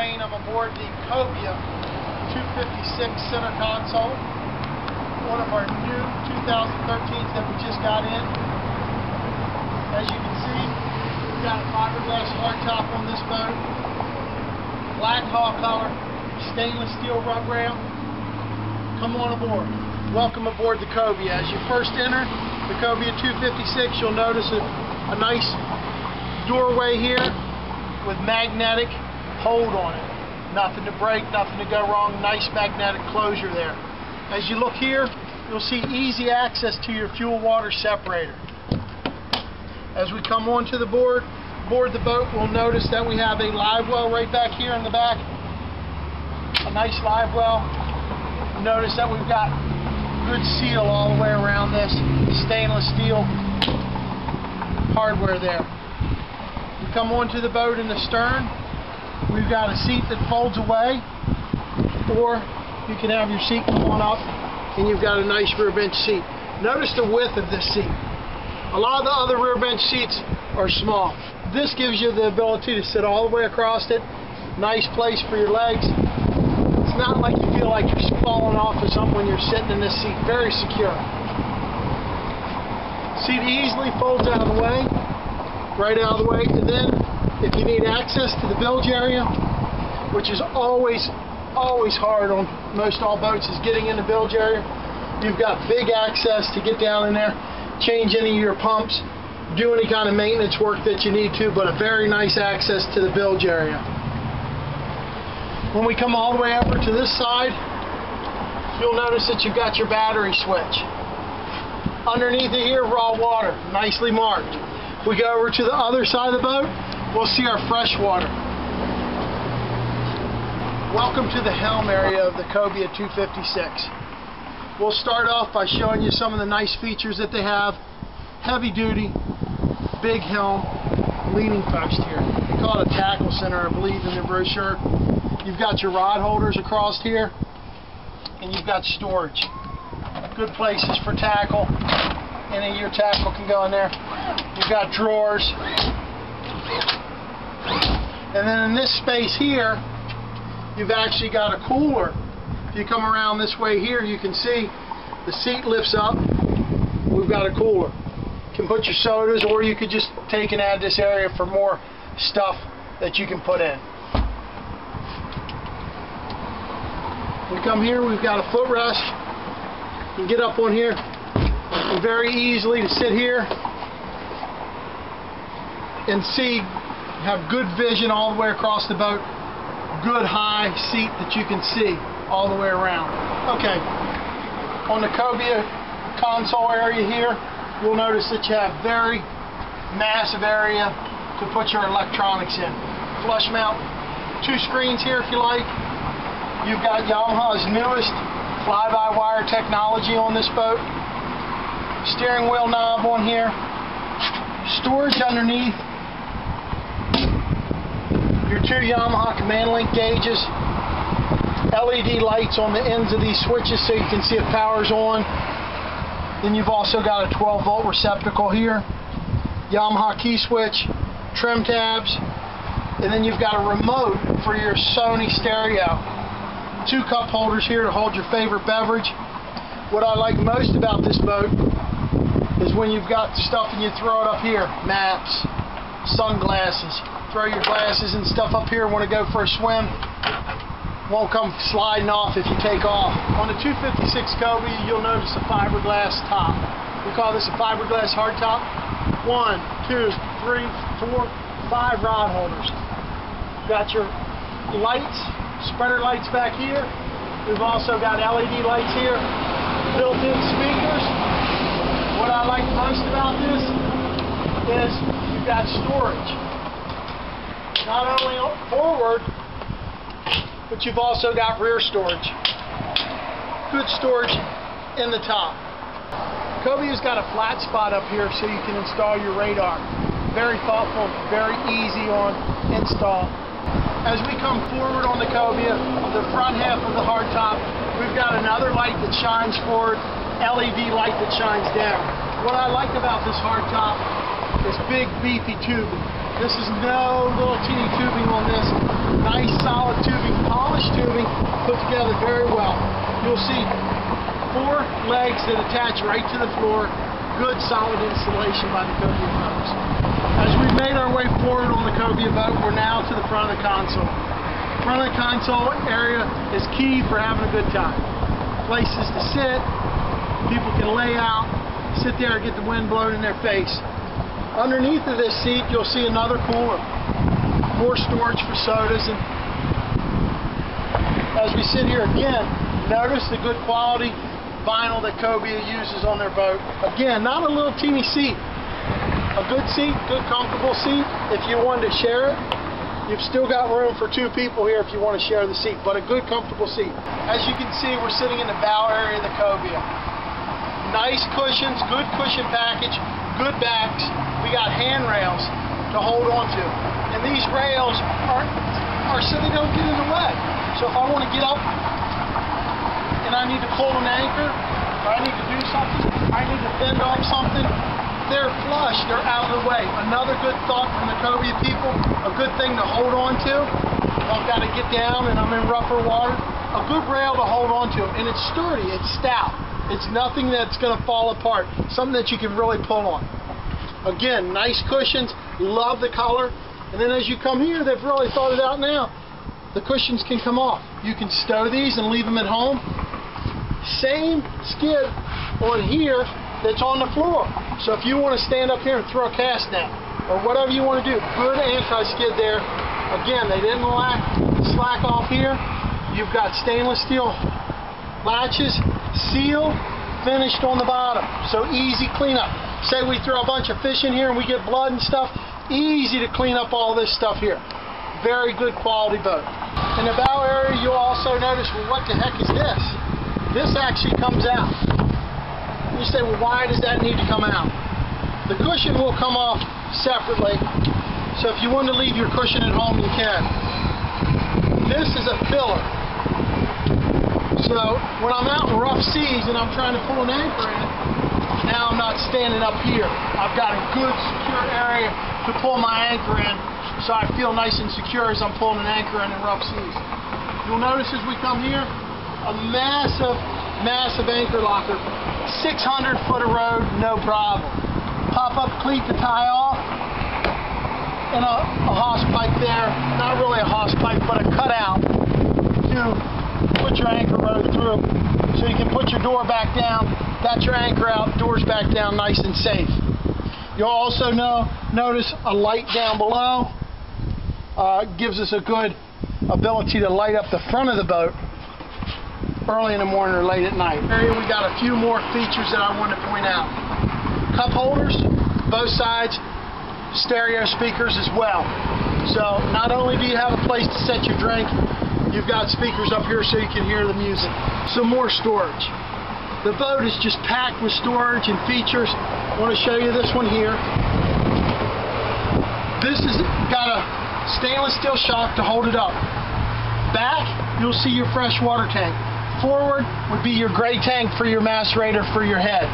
I'm aboard the Cobia 256 center console, one of our new 2013s that we just got in. As you can see, we've got a fiberglass hardtop on this boat, black hull color, stainless steel rub rail. Come on aboard. Welcome aboard the Cobia. As you first enter the Cobia 256, you'll notice a, a nice doorway here with magnetic hold on it. Nothing to break, nothing to go wrong. Nice magnetic closure there. As you look here, you'll see easy access to your fuel water separator. As we come onto the board, board the boat, we'll notice that we have a live well right back here in the back. A nice live well. Notice that we've got good seal all the way around this. Stainless steel hardware there. You come onto the boat in the stern, we've got a seat that folds away, or you can have your seat come on up and you've got a nice rear bench seat. Notice the width of this seat. A lot of the other rear bench seats are small. This gives you the ability to sit all the way across it. Nice place for your legs. It's not like you feel like you're falling off of something when you're sitting in this seat. Very secure. Seat easily folds out of the way, right out of the way. And then if you need access to the bilge area, which is always, always hard on most all boats is getting in the bilge area, you've got big access to get down in there, change any of your pumps, do any kind of maintenance work that you need to, but a very nice access to the bilge area. When we come all the way over to this side, you'll notice that you've got your battery switch. Underneath it here, raw water, nicely marked. We go over to the other side of the boat, we'll see our fresh water. Welcome to the helm area of the Cobia 256. We'll start off by showing you some of the nice features that they have. Heavy duty, big helm, leaning post here. They call it a tackle center, I believe, in the brochure. You've got your rod holders across here, and you've got storage good places for tackle. Any of your tackle can go in there. You've got drawers. And then in this space here, you've actually got a cooler. If you come around this way here, you can see the seat lifts up. We've got a cooler. You can put your sodas, or you could just take and add this area for more stuff that you can put in. We come here, we've got a footrest You can get up on here very easily to sit here and see, have good vision all the way across the boat, good high seat that you can see all the way around. Okay, on the Cobia console area here, you'll notice that you have very massive area to put your electronics in. Flush mount, two screens here if you like. You've got Yamaha's newest fly-by-wire technology on this boat. Steering wheel knob on here. Storage underneath. Two Yamaha command link gauges. LED lights on the ends of these switches so you can see if power's on. Then you've also got a 12 volt receptacle here. Yamaha key switch, trim tabs, and then you've got a remote for your Sony stereo two cup holders here to hold your favorite beverage. What I like most about this boat is when you've got stuff and you throw it up here. Maps, sunglasses. Throw your glasses and stuff up here want to go for a swim. Won't come sliding off if you take off. On the 256 Cobia, you'll notice a fiberglass top. We call this a fiberglass hardtop. One, two, three, four, five rod holders. Got your lights spreader lights back here. We've also got LED lights here, built-in speakers. What I like most about this is you've got storage. Not only forward, but you've also got rear storage. Good storage in the top. Cobia's got a flat spot up here so you can install your radar. Very thoughtful, very easy on install as we come forward on the Cobia, the front half of the hardtop, we've got another light that shines forward, LED light that shines down. What I like about this hardtop is big beefy tubing. This is no little teeny tubing on this, Nice solid tubing, polished tubing, put together very well. You'll see four legs that attach right to the floor. Good solid installation by the Cobia boats. As we've made our way forward on the Cobia boat, we're now to the front of the console. Front of the console area is key for having a good time. Places to sit, people can lay out, sit there and get the wind blowing in their face. Underneath of this seat, you'll see another cooler. More storage for sodas. And as we sit here again, notice the good quality vinyl that Cobia uses on their boat. Again, not a little teeny seat. A good seat, good comfortable seat. If you wanted to share it, you've still got room for two people here if you want to share the seat, but a good comfortable seat. As you can see, we're sitting in the bow area of the Cobia. Nice cushions, good cushion package, good backs. We got handrails to hold on to. And these rails are, are so they don't get in the way. So if I want to get up and I need to pull an anchor, or I need to do something, I need to bend off something, they're flush, they're out of the way. Another good thought from the Cobia people, a good thing to hold on to. I've got to get down and I'm in rougher water, a good rail to hold on to. And it's sturdy, it's stout. It's nothing that's going to fall apart, something that you can really pull on. Again, nice cushions, love the color. And then as you come here, they've really thought it out now. The cushions can come off. You can stow these and leave them at home. Same skid on here that's on the floor. So if you want to stand up here and throw a cast net or whatever you want to do, good anti-skid there. Again, they didn't lack slack off here. You've got stainless steel latches, seal, finished on the bottom. So easy cleanup. Say we throw a bunch of fish in here and we get blood and stuff, easy to clean up all this stuff here. Very good quality boat. In the bow area, you'll also notice, well, what the heck is this? This actually comes out. You say, well, why does that need to come out? The cushion will come off separately. So if you want to leave your cushion at home, you can. This is a filler. So when I'm out in rough seas and I'm trying to pull an anchor in, now I'm not standing up here. I've got a good secure area to pull my anchor in so I feel nice and secure as I'm pulling an anchor in in rough seas. You'll notice as we come here, a massive, massive anchor locker. 600 foot of rode, no problem. Pop up cleat to tie off, and a, a hose pipe there. Not really a hose pipe, but a cutout to put your anchor rode through. So you can put your door back down. That's your anchor out, doors back down nice and safe. You'll also know, notice a light down below. Uh, gives us a good ability to light up the front of the boat early in the morning or late at night. Here we got a few more features that I want to point out. Cup holders, both sides, stereo speakers as well. So not only do you have a place to set your drink, you've got speakers up here so you can hear the music. Some more storage. The boat is just packed with storage and features. I want to show you this one here. This has got a stainless steel shock to hold it up. Back, you'll see your freshwater tank. Forward would be your gray tank for your macerator for your head.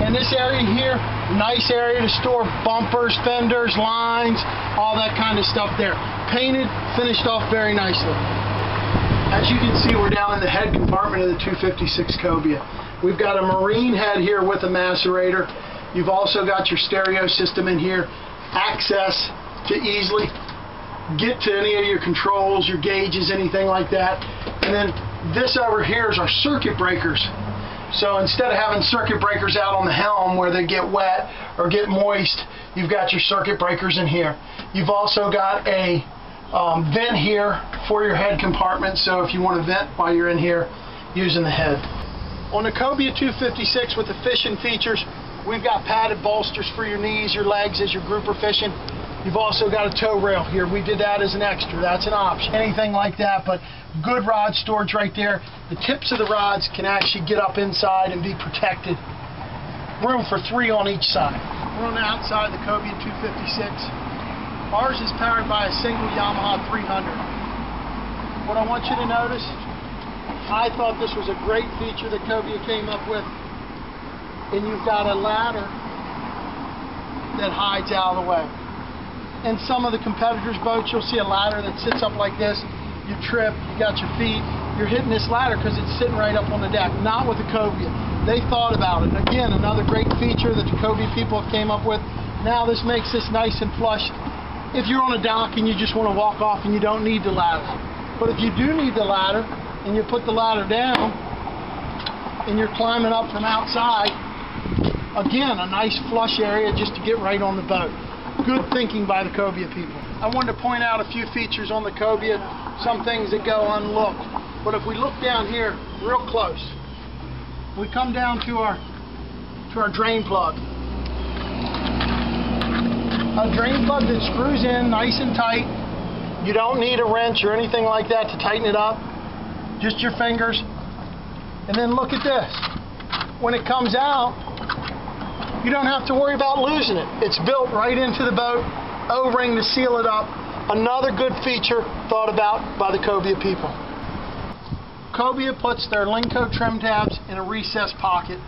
And this area here, nice area to store bumpers, fenders, lines, all that kind of stuff there. Painted, finished off very nicely. As you can see, we're down in the head compartment of the 256 Cobia. We've got a marine head here with a macerator. You've also got your stereo system in here, access to easily get to any of your controls, your gauges, anything like that. And then this over here is our circuit breakers. So instead of having circuit breakers out on the helm where they get wet or get moist, you've got your circuit breakers in here. You've also got a um, vent here for your head compartment, so if you want to vent while you're in here using the head. On the Cobia 256 with the fishing features, we've got padded bolsters for your knees, your legs as your grouper fishing. You've also got a tow rail here. We did that as an extra. That's an option. Anything like that, but good rod storage right there. The tips of the rods can actually get up inside and be protected. Room for three on each side. We're on the outside of the Cobia 256. Ours is powered by a single Yamaha 300. What I want you to notice, I thought this was a great feature that Cobia came up with. And you've got a ladder that hides out of the way. in some of the competitors' boats, you'll see a ladder that sits up like this. You trip, you got your feet, you're hitting this ladder because it's sitting right up on the deck. Not with the cobia. They thought about it. Again, another great feature that the cobia people have came up with. Now this makes this nice and flush. If you're on a dock and you just want to walk off and you don't need the ladder. But if you do need the ladder and you put the ladder down and you're climbing up from outside, again, a nice flush area just to get right on the boat. Good thinking by the cobia people. I wanted to point out a few features on the cobia, some things that go unlooked. But if we look down here real close, we come down to our to our drain plug. A drain plug that screws in nice and tight. You don't need a wrench or anything like that to tighten it up. Just your fingers. And then look at this. When it comes out, you don't have to worry about losing it. It's built right into the boat, O-ring to seal it up. Another good feature thought about by the Cobia people. Cobia puts their Lenco trim tabs in a recessed pocket.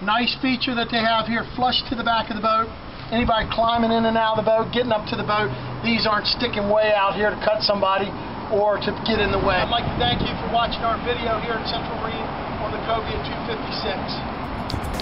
Nice feature that they have here, flush to the back of the boat. Anybody climbing in and out of the boat, getting up to the boat, these aren't sticking way out here to cut somebody or to get in the way. I'd like to thank you for watching our video here at Central Marine on the Cobia 256.